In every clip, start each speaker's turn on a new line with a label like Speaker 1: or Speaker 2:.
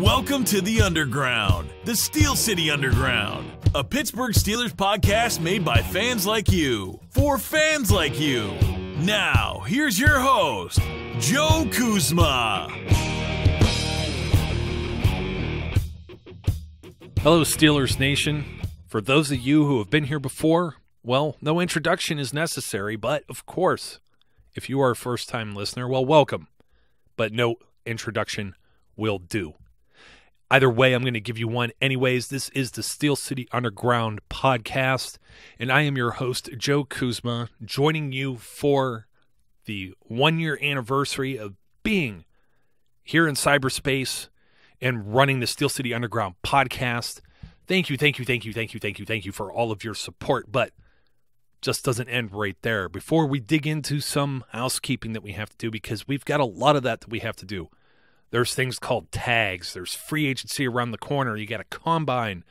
Speaker 1: Welcome to the Underground, the Steel City Underground, a Pittsburgh Steelers podcast made by fans like you, for fans like you. Now, here's your host, Joe Kuzma.
Speaker 2: Hello, Steelers Nation. For those of you who have been here before, well, no introduction is necessary, but of course, if you are a first time listener, well, welcome. But no introduction will do. Either way, I'm going to give you one anyways. This is the Steel City Underground podcast, and I am your host, Joe Kuzma, joining you for the one year anniversary of being here in cyberspace and running the Steel City Underground podcast. Thank you, thank you, thank you, thank you, thank you, thank you for all of your support. But just doesn't end right there. Before we dig into some housekeeping that we have to do, because we've got a lot of that that we have to do. There's things called tags. There's free agency around the corner. You got a combine.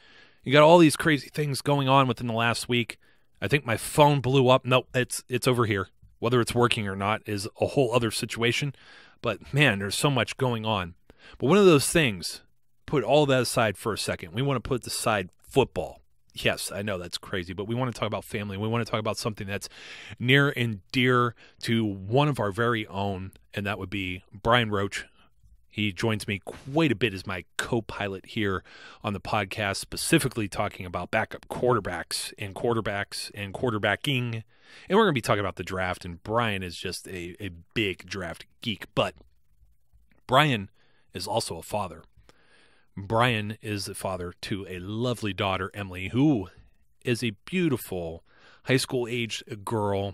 Speaker 2: You got all these crazy things going on within the last week. I think my phone blew up. No, it's it's over here. Whether it's working or not is a whole other situation. But man, there's so much going on. But one of those things, put all that aside for a second. We want to put aside football. Yes, I know that's crazy, but we want to talk about family. We want to talk about something that's near and dear to one of our very own, and that would be Brian Roach. He joins me quite a bit as my co pilot here on the podcast, specifically talking about backup quarterbacks and quarterbacks and quarterbacking. And we're going to be talking about the draft. And Brian is just a, a big draft geek. But Brian is also a father. Brian is the father to a lovely daughter, Emily, who is a beautiful high school aged girl,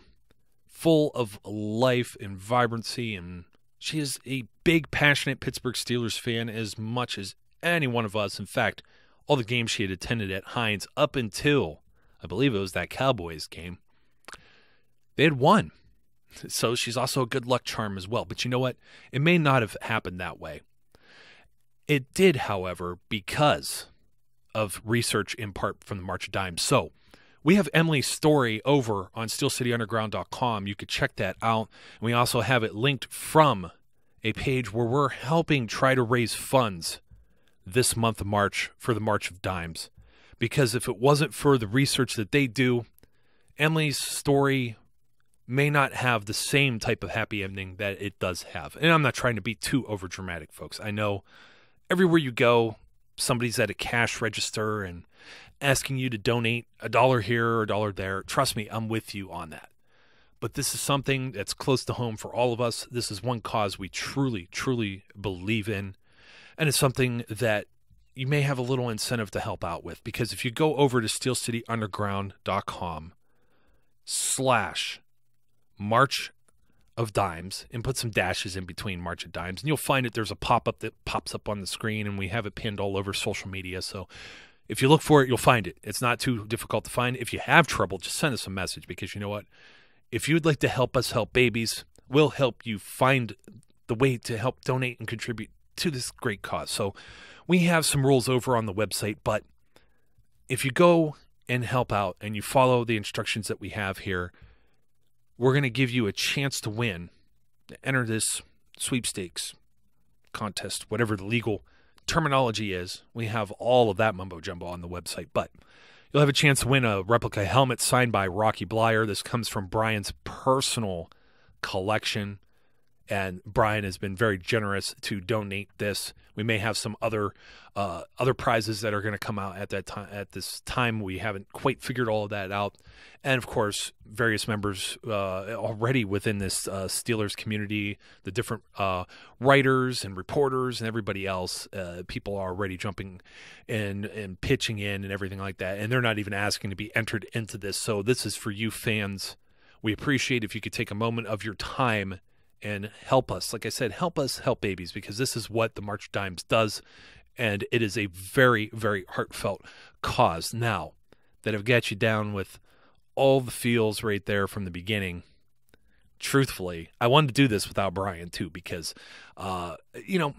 Speaker 2: full of life and vibrancy. And she is a big, passionate Pittsburgh Steelers fan as much as any one of us. In fact, all the games she had attended at Heinz up until I believe it was that Cowboys game, they had won. So she's also a good luck charm as well. But you know what? It may not have happened that way. It did, however, because of research in part from the March of Dimes. So we have Emily's story over on steelcityunderground.com. You could check that out. And we also have it linked from a page where we're helping try to raise funds this month of March for the March of Dimes. Because if it wasn't for the research that they do, Emily's story may not have the same type of happy ending that it does have. And I'm not trying to be too overdramatic, folks. I know everywhere you go, somebody's at a cash register and asking you to donate a dollar here or a dollar there. Trust me, I'm with you on that. But this is something that's close to home for all of us. This is one cause we truly, truly believe in. And it's something that you may have a little incentive to help out with because if you go over to steelcityunderground.com slash March of Dimes and put some dashes in between March of Dimes, and you'll find it. There's a pop up that pops up on the screen, and we have it pinned all over social media. So if you look for it, you'll find it. It's not too difficult to find. If you have trouble, just send us a message because you know what? If you'd like to help us help babies, we'll help you find the way to help donate and contribute to this great cause. So we have some rules over on the website, but if you go and help out and you follow the instructions that we have here, we're going to give you a chance to win, enter this sweepstakes contest, whatever the legal terminology is. We have all of that mumbo jumbo on the website, but you'll have a chance to win a replica helmet signed by Rocky Bleier. This comes from Brian's personal collection, and Brian has been very generous to donate this. We may have some other uh, other prizes that are going to come out at that time. At this time, we haven't quite figured all of that out, and of course, various members uh, already within this uh, Steelers community, the different uh, writers and reporters and everybody else. uh, people are already jumping in and pitching in and everything like that, and they're not even asking to be entered into this. So this is for you fans. We appreciate if you could take a moment of your time and help us. Like I said, help us help babies because this is what the March Dimes does. And it is a very, very heartfelt cause. Now that I've got you down with all the feels right there from the beginning, truthfully, I wanted to do this without Brian too because, uh, you know,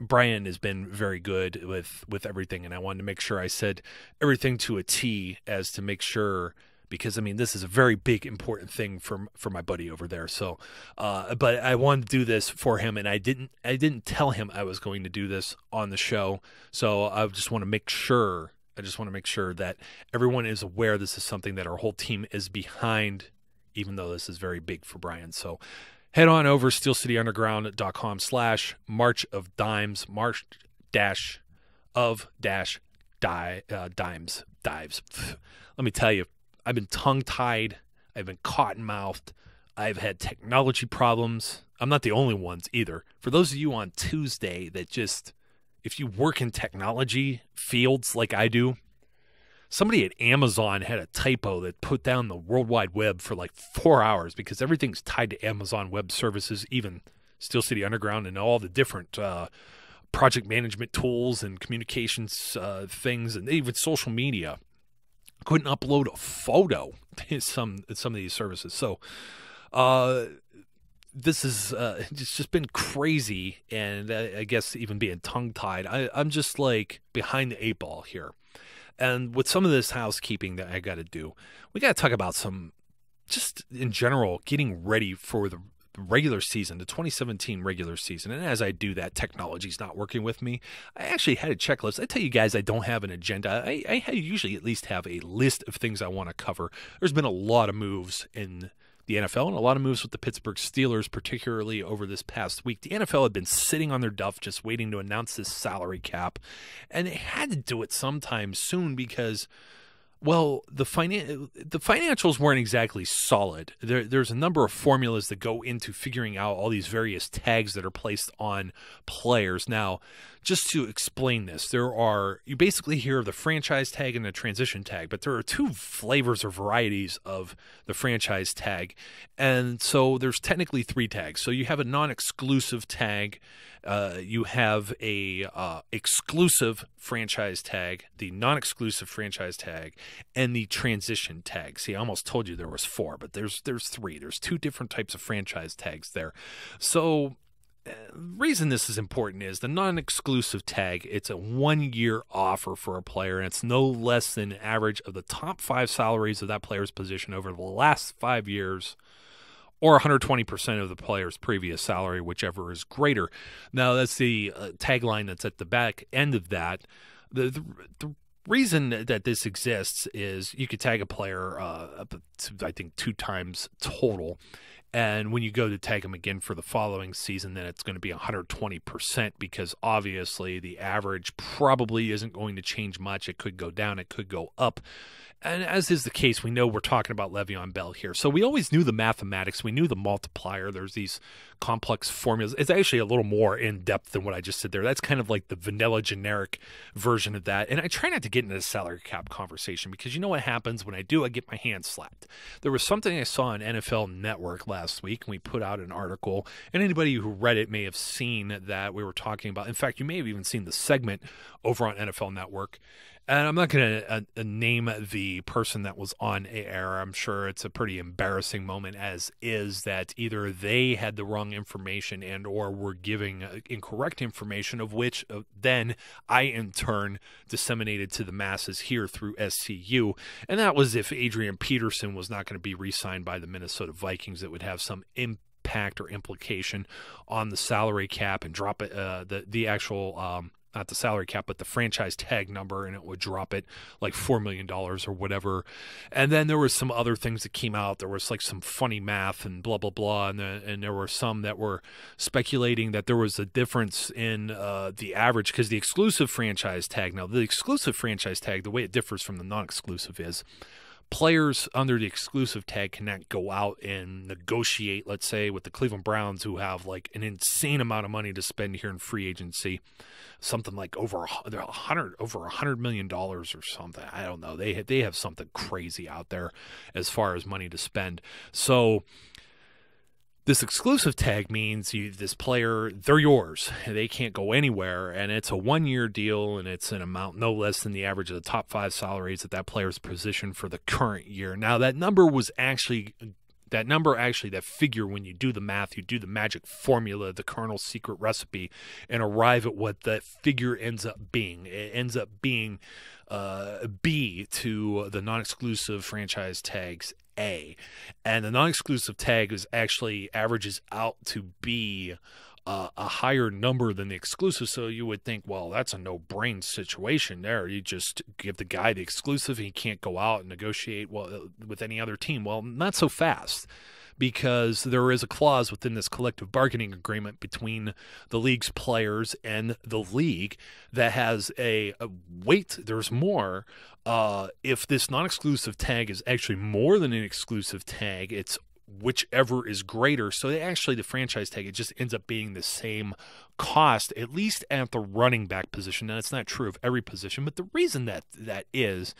Speaker 2: Brian has been very good with with everything, and I wanted to make sure I said everything to a T as to make sure because I mean this is a very big important thing for for my buddy over there. So, uh, but I wanted to do this for him, and I didn't I didn't tell him I was going to do this on the show. So I just want to make sure I just want to make sure that everyone is aware this is something that our whole team is behind, even though this is very big for Brian. So head on over steelcityunderground.com slash march of dimes march dash of dash di, uh, dimes dives let me tell you i've been tongue tied i've been cotton mouthed i've had technology problems. I'm not the only ones either. For those of you on tuesday that just if you work in technology fields like i do somebody at Amazon had a typo that put down the World Wide Web for like four hours because everything's tied to Amazon Web Services, even Steel City Underground and all the different uh, project management tools and communications uh, things, and even social media. Couldn't upload a photo to some some of these services. So, uh, this is uh, it's just been crazy, and uh, I guess even being tongue tied, I'm just like behind the eight ball here. And with some of this housekeeping that I got to do, we got to talk about some, just in general, getting ready for the regular season, the 2017 regular season. And as I do that, technology's not working with me. I actually had a checklist. I tell you guys, I don't have an agenda. I, I usually at least have a list of things I want to cover. There's been a lot of moves in the NFL and a lot of moves with the Pittsburgh Steelers, particularly over this past week. The NFL had been sitting on their duff just waiting to announce this salary cap, and they had to do it sometime soon because well, the finan- the financials weren't exactly solid. There, there's a number of formulas that go into figuring out all these various tags that are placed on players. Now, just to explain this, there are you basically hear the franchise tag and the transition tag, but there are two flavors or varieties of the franchise tag, and so there's technically three tags. So you have a non-exclusive tag uh, you have a uh, exclusive franchise tag, the non-exclusive franchise tag, and the transition tag. See, I almost told you there was four, but there's there's three. There's two different types of franchise tags there. So reason this is important is the non-exclusive tag it's a one year offer for a player and it's no less than average of the top five salaries of that player's position over the last five years or 120% of the player's previous salary, whichever is greater. Now, that's the uh, tagline that's at the back end of that. The, the, the, reason that this exists is you could tag a player uh, to, I think, two times total. And when you go to tag them again for the following season, then it's going to be 120% because obviously the average probably isn't going to change much. It could go down, it could go up and as is the case, we know we're talking about Le'Veon Bell here. So we always knew the mathematics. We knew the multiplier. There's these complex formulas. It's actually a little more in depth than what I just said there. That's kind of like the vanilla generic version of that. And I try not to get into the salary cap conversation because you know what happens when I do, I get my hand slapped. There was something I saw on NFL Network last week, and we put out an article. And anybody who read it may have seen that we were talking about. In fact, you may have even seen the segment over on NFL Network and I'm not going to uh, uh, name the person that was on air. I'm sure it's a pretty embarrassing moment as is that either they had the wrong information and or were giving uh, incorrect information of which uh, then I in turn disseminated to the masses here through SCU. And that was if Adrian Peterson was not going to be re-signed by the Minnesota Vikings it would have some impact or implication on the salary cap and drop it uh, the the actual um, not the salary cap, but the franchise tag number, and it would drop it like $4 million or whatever. And then there was some other things that came out. There was like some funny math and blah, blah, blah. And, the, and there were some that were speculating that there was a difference in uh, the average because the exclusive franchise tag, now the exclusive franchise tag, the way it differs from the non exclusive is players under the exclusive tag cannot go out and negotiate, let's say, with the Cleveland Browns, who have like an insane amount of money to spend here in free agency something like over a hundred over a hundred million dollars or something. I don't know. They they have something crazy out there as far as money to spend. So this exclusive tag means you this player they're yours. They can't go anywhere and it's a one year deal and it's an amount no less than the average of the top five salaries at that player's position for the current year. Now that number was actually that number actually that figure when you do the math you do the magic formula the colonel's secret recipe and arrive at what that figure ends up being. It ends up being uh, b to the non-exclusive franchise tags a and the non-exclusive tag is actually averages out to be uh, a higher number than the exclusive. So you would think, well, that's a no brain situation there. You just give the guy the exclusive, he can't go out and negotiate well with any other team. Well, not so fast. Because there is a clause within this collective bargaining agreement between the league's players and the league that has a, a weight. There's more. Uh, if this non exclusive tag is actually more than an exclusive tag, it's whichever is greater. So actually, the franchise tag it just ends up being the same cost, at least at the running back position. Now, it's not true of every position, but the reason that that is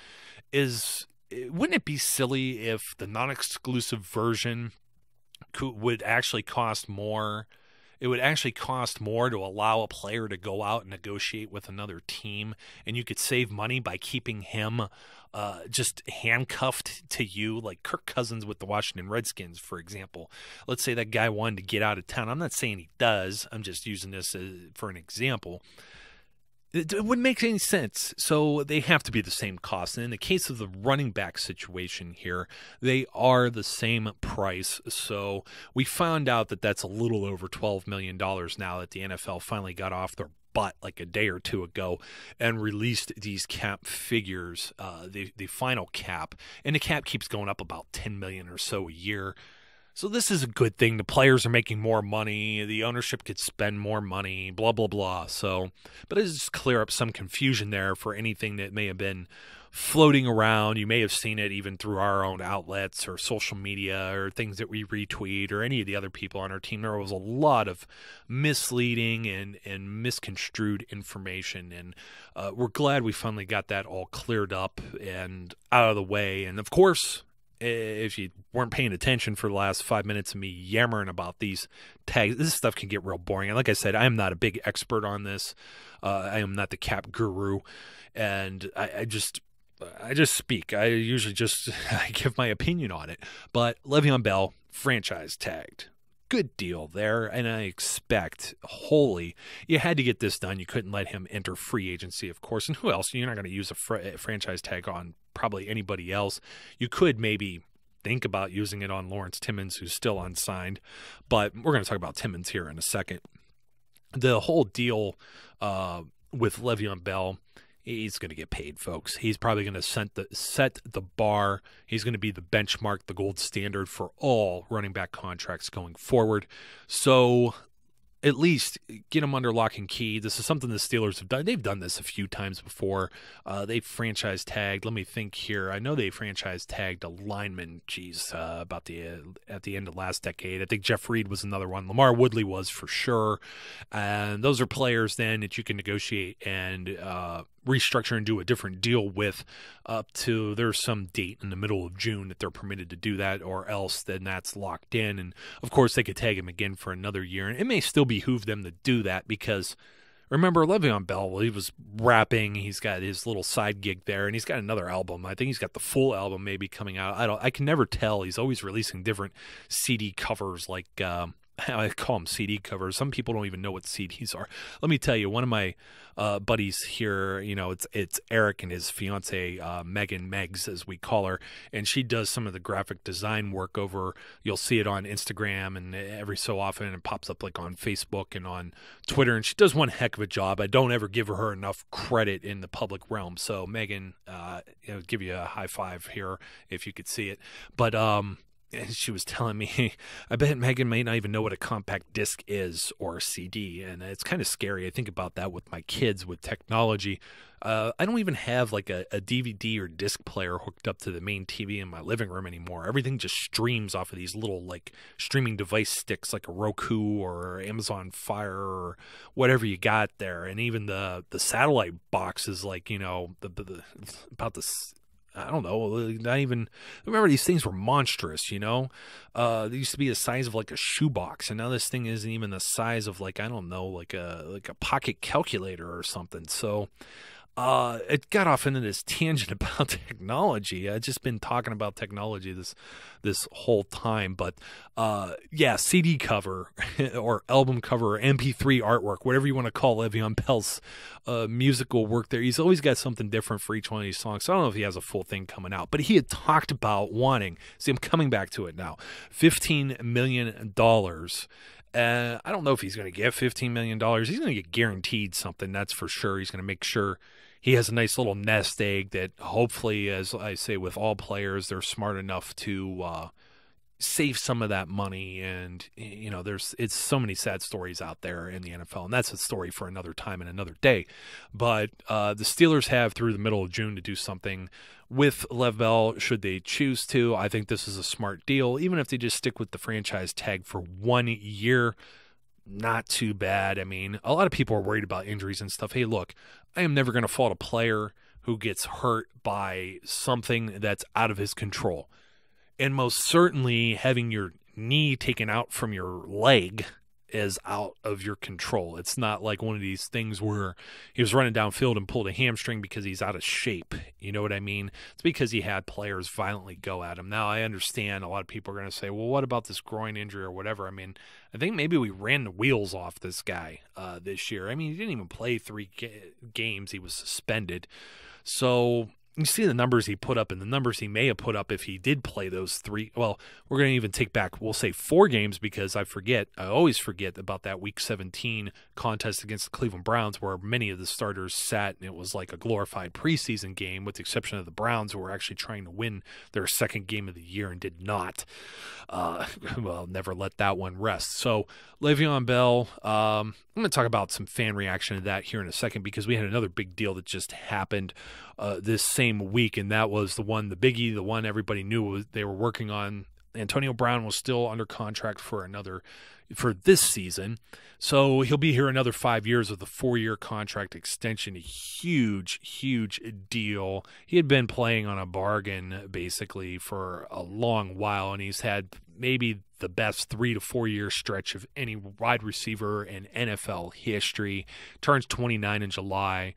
Speaker 2: is wouldn't it be silly if the non-exclusive version would actually cost more? It would actually cost more to allow a player to go out and negotiate with another team, and you could save money by keeping him uh, just handcuffed to you, like Kirk Cousins with the Washington Redskins, for example. Let's say that guy wanted to get out of town. I'm not saying he does. I'm just using this as, for an example. It, wouldn't make any sense. So they have to be the same cost. And in the case of the running back situation here, they are the same price. So we found out that that's a little over $12 million now that the NFL finally got off their butt like a day or two ago and released these cap figures, uh, the the final cap, and the cap keeps going up about 10 million or so a year. So this is a good thing. The players are making more money. The ownership could spend more money. Blah blah blah. So, but it just clear up some confusion there for anything that may have been floating around. You may have seen it even through our own outlets or social media or things that we retweet or any of the other people on our team. There was a lot of misleading and, and misconstrued information. And uh, we're glad we finally got that all cleared up and out of the way. And of course, if you weren't paying attention for the last five minutes of me yammering about these tags, this stuff can get real boring. And like I said, I am not a big expert on this. Uh, I am not the cap guru, and I, I just I just speak. I usually just I give my opinion on it. But Le'Veon Bell franchise tagged. Good deal there, and I expect Holy. you had to get this done. You couldn't let him enter free agency, of course. And who else? You're not going to use a fr- franchise tag on probably anybody else. You could maybe think about using it on Lawrence Timmons, who's still unsigned, but we're going to talk about Timmons here in a second. The whole deal uh, with Le'Veon Bell he's going to get paid, folks. He's probably going to set the set the bar. He's going to be the benchmark, the gold standard for all running back contracts going forward. So at least get him under lock and key. This is something the Steelers have done. They've done this a few times before. Uh, they franchise tagged. Let me think here. I know they franchise tagged a lineman. Geez, uh, about the uh, at the end of last decade. I think Jeff Reed was another one. LaMarr Woodley was for sure. And those are players then that you can negotiate and uh, restructure and do a different deal with up to there's some date in the middle of June that they're permitted to do that, or else then that's locked in. And of course, they could tag him again for another year. And it may still behoove them to do that because remember Le'Veon Bell, well, he was rapping. He's got his little side gig there, and he's got another album. I think he's got the full album maybe coming out. I don't. I can never tell. He's always releasing different CD covers, like. Um, I call them CD covers. Some people don't even know what CDs are. Let me tell you, one of my uh, buddies here, you know, it's it's Eric and his fiance uh, Megan Megs, as we call her, and she does some of the graphic design work over. You'll see it on Instagram and every so often, it pops up like on Facebook and on Twitter, and she does one heck of a job. I don't ever give her enough credit in the public realm. So Megan, uh, you know, give you a high five here if you could see it, but um she was telling me, I bet Megan may not even know what a compact disc is or CD. And it's kind of scary. I think about that with my kids with technology. Uh, I don't even have like a, a, DVD or disc player hooked up to the main TV in my living room anymore. Everything just streams off of these little like streaming device sticks like a Roku or Amazon Fire or whatever you got there. And even the, the satellite box is like, you know, the, the, the about the I don't know, not even. Remember, these things were monstrous, you know? Uh, they used to be the size of like a shoebox, and now this thing isn't even the size of like, I don't know, like a like a pocket calculator or something. So uh, it got off into this tangent about technology. I've just been talking about technology this this whole time, but uh, yeah, CD cover or album cover or MP3 artwork, whatever you want to call Le'Veon Bell's uh, musical work. There, he's always got something different for each one of these songs. So I don't know if he has a full thing coming out, but he had talked about wanting. See, I'm coming back to it now. Fifteen million dollars uh, I don't know if he's going to get $15 million. He's going to get guaranteed something, that's for sure. He's going to make sure he has a nice little nest egg that hopefully, as I say with all players, they're smart enough to uh, save some of that money. And, you know, there's it's so many sad stories out there in the NFL, and that's a story for another time and another day. But uh, the Steelers have through the middle of June to do something with Lev Bell, should they choose to. I think this is a smart deal, even if they just stick with the franchise tag for one year. Not too bad. I mean, a lot of people are worried about injuries and stuff. Hey, look, I am never going to fault a player who gets hurt by something that's out of his control. And most certainly, having your knee taken out from your leg is out of your control. It's not like one of these things where he was running downfield and pulled a hamstring because he's out of shape. You know what I mean? It's because he had players violently go at him. Now, I understand a lot of people are going to say, well, what about this groin injury or whatever? I mean, I think maybe we ran the wheels off this guy uh, this year. I mean, he didn't even play three ga- games, he was suspended. So you see the numbers he put up and the numbers he may have put up if he did play those three. Well, we're going to even take back, we'll say four games because I forget, I always forget about that week 17 contest against the Cleveland Browns where many of the starters sat and it was like a glorified preseason game with the exception of the Browns who were actually trying to win their second game of the year and did not. Uh, well, never let that one rest. So, Le'Veon Bell, um, I'm going to talk about some fan reaction to that here in a second because we had another big deal that just happened uh, this same week, and that was the one, the biggie, the one everybody knew was they were working on. Antonio Brown was still under contract for another for this season, so he'll be here another five years with a four-year contract extension. A huge, huge deal. He had been playing on a bargain basically for a long while, and he's had maybe the best three to four year stretch of any wide receiver in NFL history. Turns 29 in July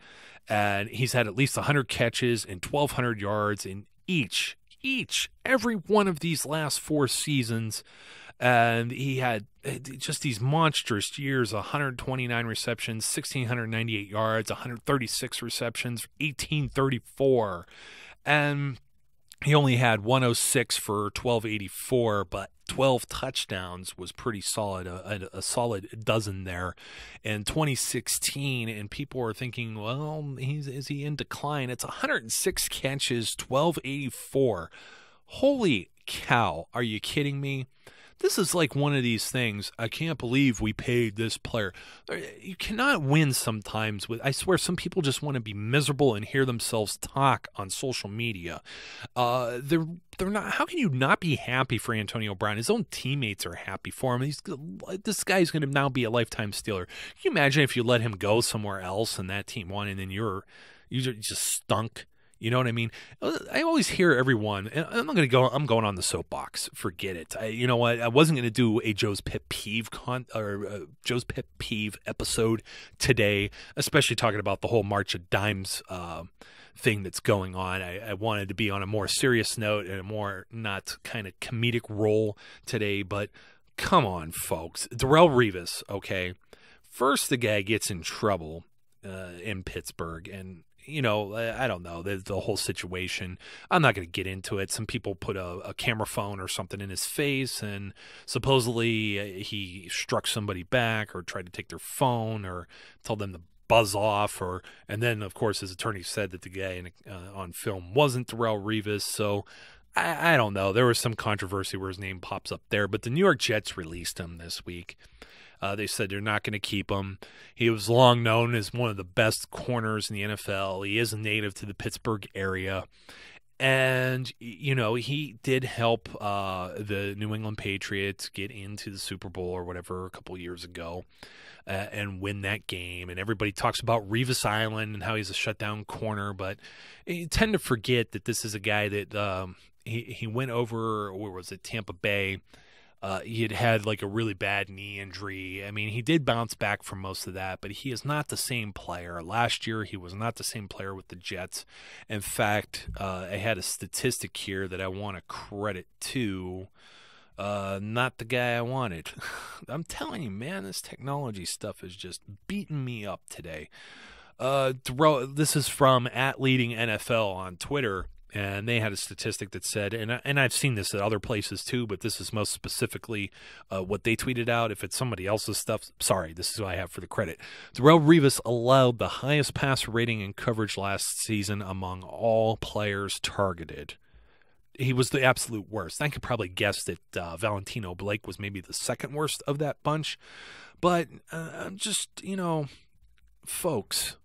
Speaker 2: and he's had at least 100 catches and 1,200 yards in each, each, every one of these last four seasons. And he had eh, just these monstrous years 129 receptions, 1,698 yards, 136 receptions, 1834. And he only had 106 for 1284, but 12 touchdowns was pretty solid, a, a, a, solid dozen there. In 2016, and people were thinking, well, he's, is he in decline? It's 106 catches, 1284. Holy cow, are you kidding me? This is like one of these things. I can't believe we paid this player. You cannot win sometimes with. I swear, some people just want to be miserable and hear themselves talk on social media. Uh, they're they're not. How can you not be happy for Antonio Brown? His own teammates are happy for him. He's this guy's going to now be a lifetime Steeler. Can you imagine if you let him go somewhere else and that team won, and then you're you just stunk you know what I mean? Uh, I always hear everyone, and I'm not going to go. I'm going on the soapbox. Forget it. I, you know what? I wasn't going to do a Joe's pet peeve con or uh, Joe's pet peeve episode today, especially talking about the whole March of Dimes uh, thing that's going on. I, I, wanted to be on a more serious note and a more not kind of comedic role today. But come on, folks, Darrelle Revis. Okay, first the guy gets in trouble uh, in Pittsburgh, and you know, I don't know the, the whole situation. I'm not going to get into it. Some people put a, a, camera phone or something in his face, and supposedly uh, he struck somebody back or tried to take their phone or told them to buzz off. Or and then, of course, his attorney said that the guy in, uh, on film wasn't Darrelle Revis. So I, I don't know. There was some controversy where his name pops up there, but the New York Jets released him this week. Uh, they said they're not going to keep him. He was long known as one of the best corners in the NFL. He is a native to the Pittsburgh area. And, you know, he did help uh, the New England Patriots get into the Super Bowl or whatever a couple years ago uh, and win that game. And everybody talks about Revis Island and how he's a shutdown corner, but you tend to forget that this is a guy that um, he, he went over, where was it, Tampa Bay Uh, he had had like a really bad knee injury. I mean, he did bounce back from most of that, but he is not the same player. Last year, he was not the same player with the Jets. In fact, uh, I had a statistic here that I want to credit to. Uh, not the guy I wanted. I'm telling you, man, this technology stuff is just beating me up today. Uh, this is from at leading NFL on Twitter and they had a statistic that said, and and I've seen this at other places too, but this is most specifically uh, what they tweeted out. If it's somebody else's stuff, sorry, this is what I have for the credit. Darrelle Revis allowed the highest pass rating and coverage last season among all players targeted. He was the absolute worst. I could probably guess that uh, Valentino Blake was maybe the second worst of that bunch, but uh, just you know, folks.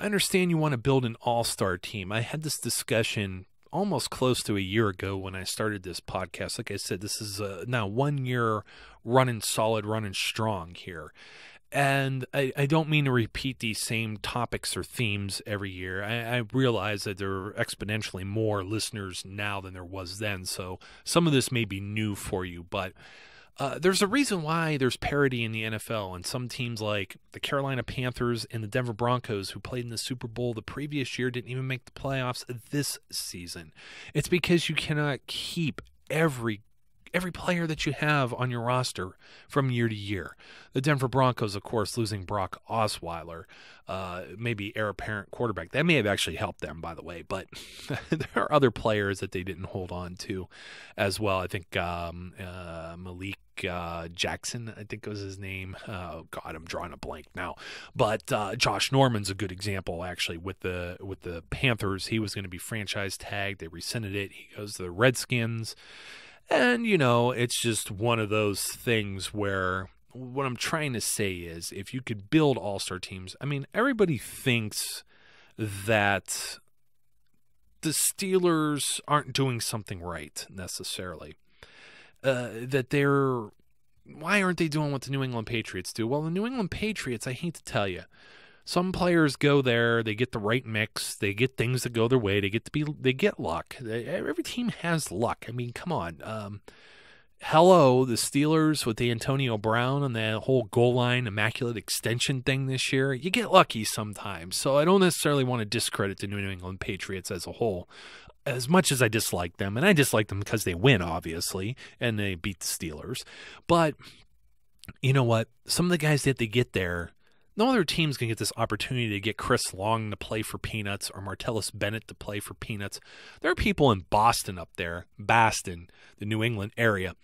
Speaker 2: I understand you want to build an all star team. I had this discussion almost close to a year ago when I started this podcast. Like I said, this is uh, now one year running solid, running strong here. And I, I, don't mean to repeat these same topics or themes every year. I, I, realize that there are exponentially more listeners now than there was then. So some of this may be new for you, but uh, there's a reason why there's parity in the NFL, and some teams like the Carolina Panthers and the Denver Broncos, who played in the Super Bowl the previous year, didn't even make the playoffs this season. It's because you cannot keep every every player that you have on your roster from year to year. The Denver Broncos, of course, losing Brock Osweiler, uh, maybe heir apparent quarterback. That may have actually helped them, by the way, but there are other players that they didn't hold on to as well. I think um, uh, Malik uh, Jackson, I think was his name. Oh God, I'm drawing a blank now. But uh, Josh Norman's a good example, actually, with the with the Panthers. He was going to be franchise tagged. They rescinded it. He goes to the Redskins. And, you know, it's just one of those things where what I'm trying to say is if you could build all star teams, I mean, everybody thinks that the Steelers aren't doing something right necessarily. Uh, that they're why aren't they doing what the New England Patriots do? Well, the New England Patriots, I hate to tell you, some players go there, they get the right mix, they get things that go their way, they get to be, they get luck. Every team has luck. I mean, come on. Um, hello, the Steelers with the Antonio Brown and the whole goal line immaculate extension thing this year. You get lucky sometimes. So I don't necessarily want to discredit the New England Patriots as a whole. As much as I dislike them, and I dislike them because they win, obviously, and they beat the Steelers. But you know what? Some of the guys that they get there, no other team's going to get this opportunity to get Chris Long to play for Peanuts or Martellus Bennett to play for Peanuts. There are people in Boston up there, Boston, the New England area,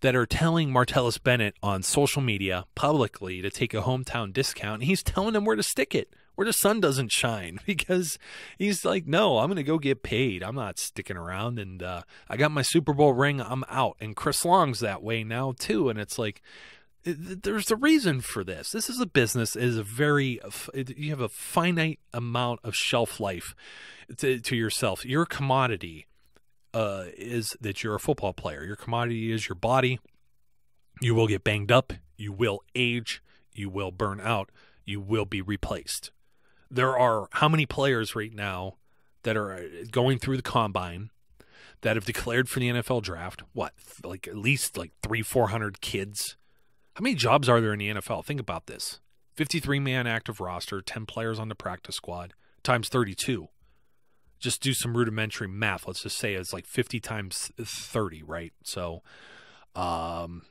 Speaker 2: that are telling Martellus Bennett on social media publicly to take a hometown discount. And he's telling them where to stick it, where the sun doesn't shine, because he's like, no, I'm going to go get paid. I'm not sticking around. And uh, I got my Super Bowl ring. I'm out. And Chris Long's that way now, too. And it's like, there's a reason for this. This is a business. It is a very you have a finite amount of shelf life to, to yourself. Your commodity uh, is that you're a football player. Your commodity is your body. You will get banged up. You will age. You will burn out. You will be replaced. There are how many players right now that are uh, going through the combine that have declared for the NFL draft? What, like at least like three, four hundred kids how many jobs are there in the NFL? Think about this 53 man active roster, 10 players on the practice squad, times 32. Just do some rudimentary math. Let's just say it's like 50 times 30, right? So, um,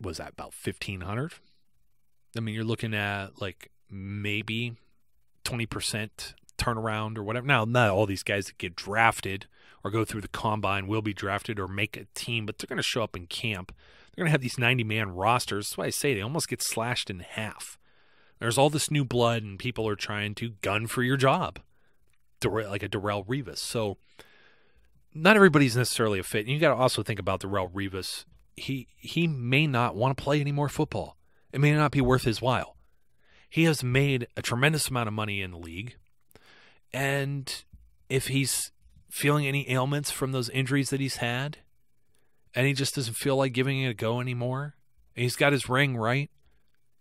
Speaker 2: was that about 1500? I mean, you're looking at like maybe 20% turnaround or whatever. Now, not all these guys that get drafted or go through the combine will be drafted or make a team, but they're going to show up in camp they're going to have these 90 man rosters. That's why I say they almost get slashed in half. There's all this new blood, and people are trying to gun for your job, like a Darrelle Revis. So, not everybody's necessarily a fit. And you got to also think about Darrelle Revis. He he may not want to play any more football. It may not be worth his while. He has made a tremendous amount of money in the league, and if he's feeling any ailments from those injuries that he's had, and he just doesn't feel like giving it a go anymore, and he's got his ring right,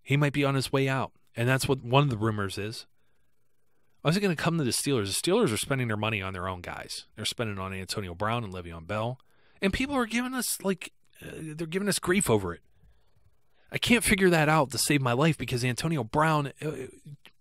Speaker 2: he might be on his way out. And that's what one of the rumors is. I was going to come to the Steelers. The Steelers are spending their money on their own guys. They're spending on Antonio Brown and Le'Veon Bell. And people are giving us like uh, they're giving us grief over it. I can't figure that out to save my life because Antonio Brown, uh,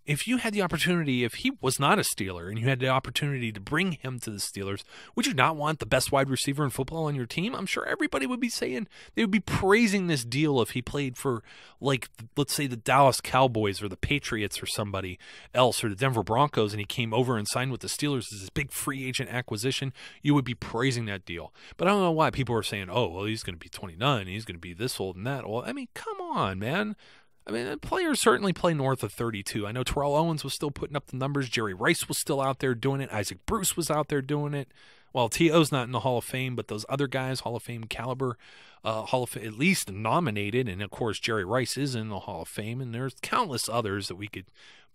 Speaker 2: if you had the opportunity, if he was not a Steeler and you had the opportunity to bring him to the Steelers, would you not want the best wide receiver in football on your team? I'm sure everybody would be saying they would be praising this deal if he played for, like, let's say the Dallas Cowboys or the Patriots or somebody else or the Denver Broncos and he came over and signed with the Steelers as this big free agent acquisition. You would be praising that deal. But I don't know why people are saying, oh, well, he's going to be 29, he's going to be this old and that. Well, I mean, come on, man. I mean, players certainly play north of 32. I know Terrell Owens was still putting up the numbers. Jerry Rice was still out there doing it. Isaac Bruce was out there doing it. Well, T.O.'s not in the Hall of Fame, but those other guys, Hall of Fame caliber, uh, Hall of at least nominated. And of course, Jerry Rice is in the Hall of Fame. And there's countless others that we could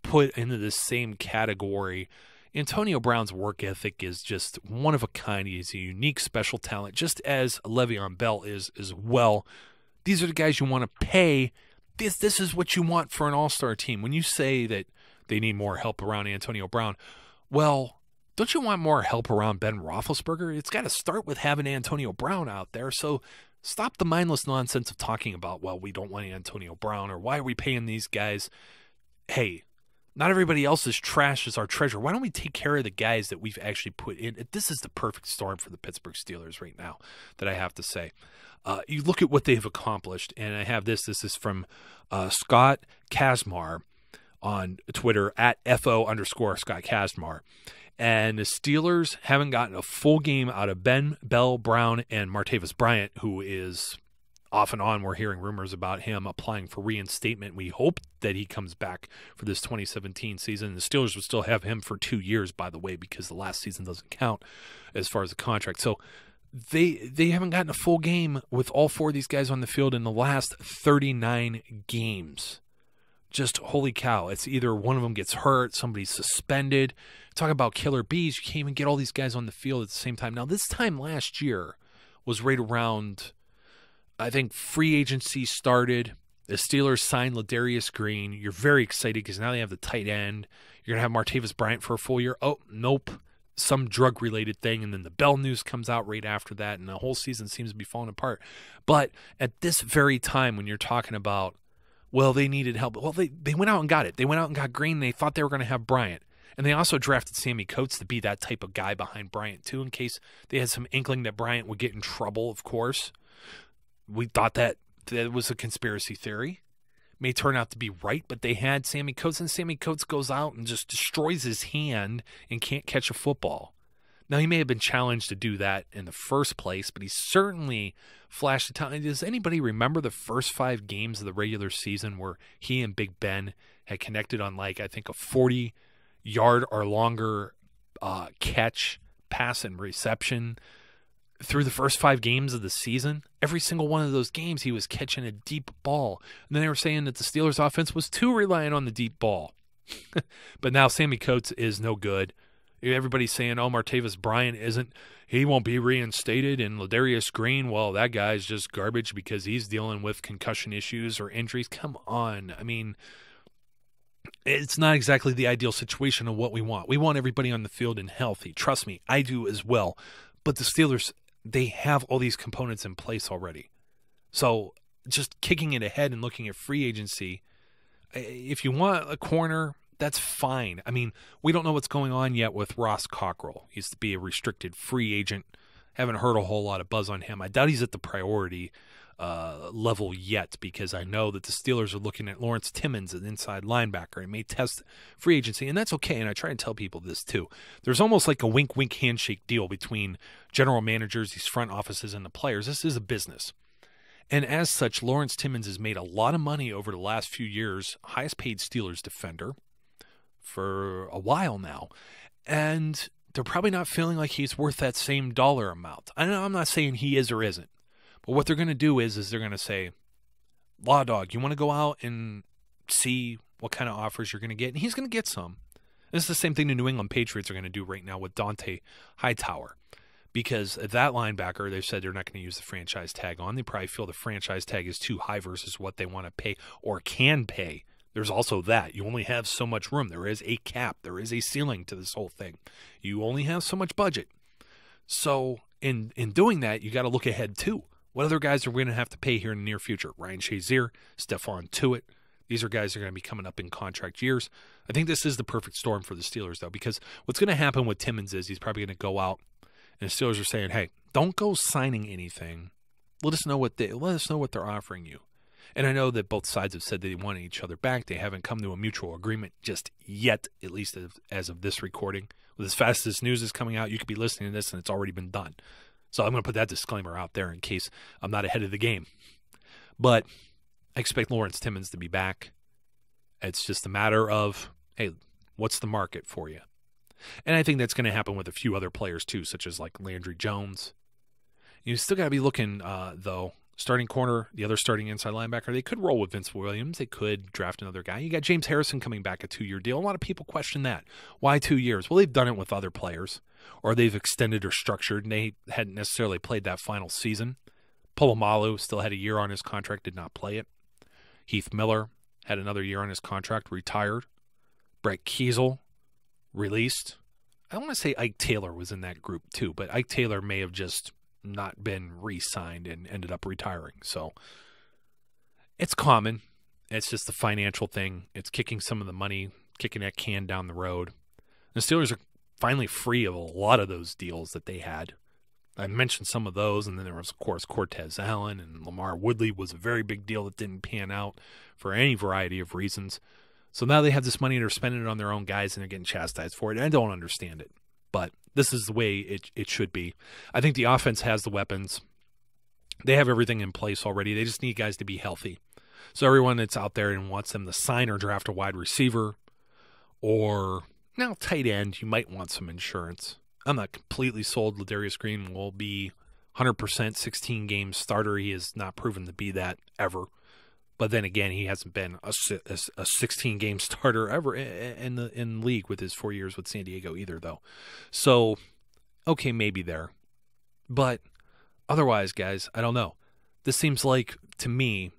Speaker 2: put into this same category. Antonio Brown's work ethic is just one of a kind. He's a unique, special talent, just as Le'Veon Bell is as well. These are the guys you want to pay this this is what you want for an all-star team. When you say that they need more help around Antonio Brown, well, don't you want more help around Ben Roethlisberger? It's got to start with having Antonio Brown out there. So stop the mindless nonsense of talking about, well, we don't want Antonio Brown or why are we paying these guys? Hey, not everybody else's trash is our treasure. Why don't we take care of the guys that we've actually put in? This is the perfect storm for the Pittsburgh Steelers right now, that I have to say. Uh, you look at what they've accomplished, and I have this. This is from uh, Scott Kacsmar on Twitter at fo underscore Scott Kacsmar. And the Steelers haven't gotten a full game out of Ben Bell Brown and Martavis Bryant, who is off and on. We're hearing rumors about him applying for reinstatement. We hope that he comes back for this 2017 season. The Steelers will still have him for two years, by the way, because the last season doesn't count as far as the contract. So they they haven't gotten a full game with all four of these guys on the field in the last 39 games. Just holy cow! It's either one of them gets hurt, somebody's suspended. Talk about killer bees. You can't even get all these guys on the field at the same time. Now, this time last year was right around. I think free agency started. The Steelers signed Ladarius Green. You're very excited because now they have the tight end. You're gonna have Martavis Bryant for a full year. Oh, nope some drug related thing and then the Bell news comes out right after that and the whole season seems to be falling apart. But at this very time when you're talking about well they needed help well they they went out and got it. They went out and got Green. They thought they were going to have Bryant. And they also drafted Sammy Coates to be that type of guy behind Bryant too in case they had some inkling that Bryant would get in trouble, of course. We thought that that was a conspiracy theory may turn out to be right, but they had Sammy Coates, and Sammy Coates goes out and just destroys his hand and can't catch a football. Now, he may have been challenged to do that in the first place, but he certainly flashed a time. Does anybody remember the first five games of the regular season where he and Big Ben had connected on, like, I think a 40 yard or longer uh, catch, pass, and reception? Through the first five games of the season, every single one of those games, he was catching a deep ball. And then they were saying that the Steelers' offense was too reliant on the deep ball. but now Sammy Coates is no good. Everybody's saying, oh, Martavis Bryant isn't, he won't be reinstated. And Ladarius Green, well, that guy's just garbage because he's dealing with concussion issues or injuries. Come on. I mean, it's not exactly the ideal situation of what we want. We want everybody on the field and healthy. Trust me, I do as well. But the Steelers they have all these components in place already. So just kicking it ahead and looking at free agency, if you want a corner, that's fine. I mean, we don't know what's going on yet with Ross Cockrell. He used to be a restricted free agent. Haven't heard a whole lot of buzz on him. I doubt he's at the priority uh, level yet because I know that the Steelers are looking at Lawrence Timmons, an inside linebacker, and may test free agency, and that's okay. And I try and tell people this too. There's almost like a wink, wink handshake deal between general managers, these front offices, and the players. This is a business. And as such, Lawrence Timmons has made a lot of money over the last few years, highest paid Steelers defender for a while now. And they're probably not feeling like he's worth that same dollar amount. I know I'm not saying he is or isn't. But what they're going to do is, is they're going to say, Law Dog, you want to go out and see what kind of offers you're going to get? And he's going to get some. This is the same thing the New England Patriots are going to do right now with Dont'a Hightower. Because that linebacker, they've said they're not going to use the franchise tag on. They probably feel the franchise tag is too high versus what they want to pay or can pay. There's also that. You only have so much room. There is a cap, there is a ceiling to this whole thing. You only have so much budget. So, in, in doing that, you got to look ahead too What other guys are we going to have to pay here in the near future? Ryan Shazier, Stephon Tuitt. These are guys that are going to be coming up in contract years. I think this is the perfect storm for the Steelers, though, because what's going to happen with Timmons is he's probably going to go out, and the Steelers are saying, "Hey, don't go signing anything. Let us know what they let us know what they're offering you." And I know that both sides have said they want each other back. They haven't come to a mutual agreement just yet, at least as of this recording. With as fast as this news is coming out, you could be listening to this and it's already been done. So I'm going to put that disclaimer out there in case I'm not ahead of the game. But I expect Lawrence Timmons to be back. It's just a matter of, hey, what's the market for you? And I think that's going to happen with a few other players too, such as like Landry Jones. You still got to be looking, uh, though, starting corner, the other starting inside linebacker. They could roll with Vince Williams. They could draft another guy. You got James Harrison coming back a two year deal. A lot of people question that. Why two years? Well, they've done it with other players, or they've extended or structured, and they hadn't necessarily played that final season. Polamalu still had a year on his contract, did not play it. Heath Miller had another year on his contract, retired. Brett Keisel released. I want to say Ike Taylor was in that group too, but Ike Taylor may have just not been re-signed and ended up retiring. So it's common. It's just the financial thing. It's kicking some of the money, kicking that can down the road. The Steelers are finally free of a lot of those deals that they had. I mentioned some of those, and then there was, of course, Cortez Allen and LaMarr Woodley was a very big deal that didn't pan out for any variety of reasons. So now they have this money and they're spending it on their own guys and they're getting chastised for it. And I don't understand it. But this is the way it, it should be. I think the offense has the weapons. They have everything in place already. They just need guys to be healthy. So everyone that's out there and wants them to sign or draft a wide receiver or now tight end, you might want some insurance. I'm not completely sold Ladarius Green will be 100% 16 game starter. He has not proven to be that ever. But then again, he hasn't been a, a, a 16 game starter ever in the in league with his four years with San Diego either, though. So, okay, maybe there, but otherwise, guys, I don't know. This seems like to me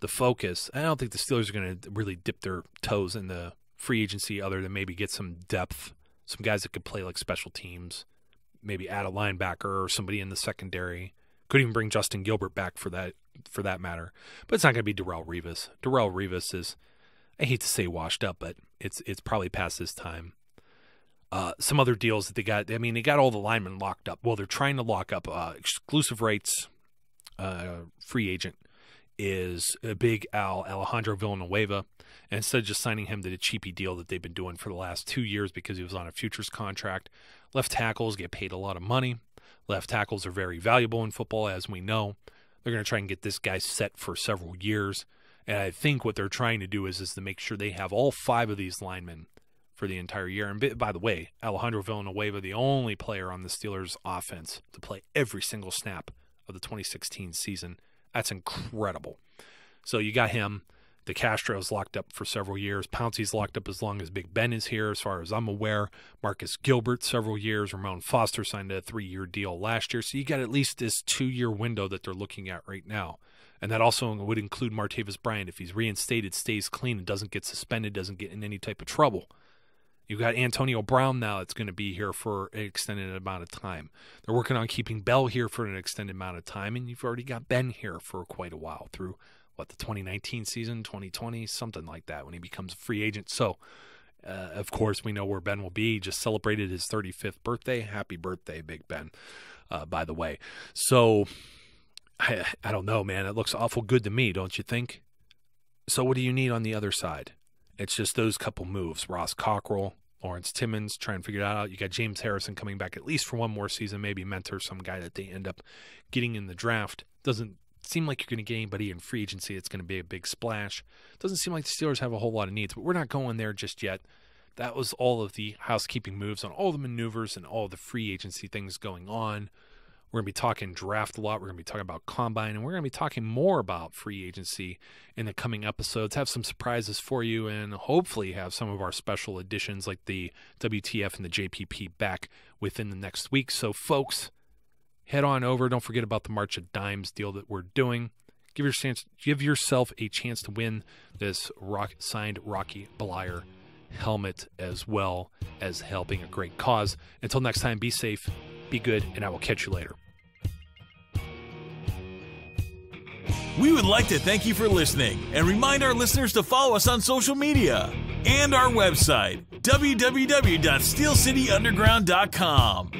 Speaker 2: the focus. I don't think the Steelers are going to really dip their toes in the free agency, other than maybe get some depth, some guys that could play like special teams, maybe add a linebacker or somebody in the secondary. Could even bring Justin Gilbert back for that for that matter. But it's not going to be Darrelle Revis. Darrelle Revis is, I hate to say washed up, but it's it's probably past his time. Uh, some other deals that they got. I mean, they got all the linemen locked up. Well, they're trying to lock up uh, exclusive rights. Uh, free agent is a big Al Alejandro Villanueva, instead of just signing him to the cheapy deal that they've been doing for the last two years because he was on a futures contract, left tackles get paid a lot of money. Left tackles are very valuable in football, as we know. They're going to try and get this guy set for several years. And I think what they're trying to do is, is to make sure they have all five of these linemen for the entire year. And by the way, Alejandro Villanueva, the only player on the Steelers offense to play every single snap of the 2016 season. That's incredible. So you got him. DeCastro's locked up for several years. Pouncey's locked up as long as Big Ben is here, as far as I'm aware. Marcus Gilbert, several years. Ramon Foster signed a three year deal last year. So you got at least this two year window that they're looking at right now. And that also would include Martavis Bryant. If he's reinstated, stays clean, and doesn't get suspended, doesn't get in any type of trouble. You've got Antonio Brown now that's going to be here for an extended amount of time. They're working on keeping Bell here for an extended amount of time, and you've already got Ben here for quite a while through what the 2019 season, 2020, something like that when he becomes a free agent. So, uh, of course, we know where Ben will be. He just celebrated his 35th birthday. Happy birthday, Big Ben, uh, by the way. So, I, I don't know, man. It looks awful good to me, don't you think? So, what do you need on the other side? It's just those couple moves. Ross Cockrell, Lawrence Timmons, try and figure that out. You got James Harrison coming back at least for one more season, maybe mentor some guy that they end up getting in the draft. Doesn't seem like you're going to get anybody in free agency It's going to be a big splash. Doesn't seem like the Steelers have a whole lot of needs, but we're not going there just yet. That was all of the housekeeping moves on all the maneuvers and all the free agency things going on. We're going to be talking draft a lot. We're going to be talking about combine, and we're going to be talking more about free agency in the coming episodes. Have some surprises for you, and hopefully have some of our special editions like the WTF and the JPP back within the next week. So, folks, head on over. Don't forget about the March of Dimes deal that we're doing. Give, your chance, give yourself a chance to win this rock, signed Rocky Bleier helmet as well as helping a great cause. Until next time, be safe, be good, and I will catch you later.
Speaker 1: We would like to thank you for listening and remind our listeners to follow us on social media and our website, www.steelcityunderground.com.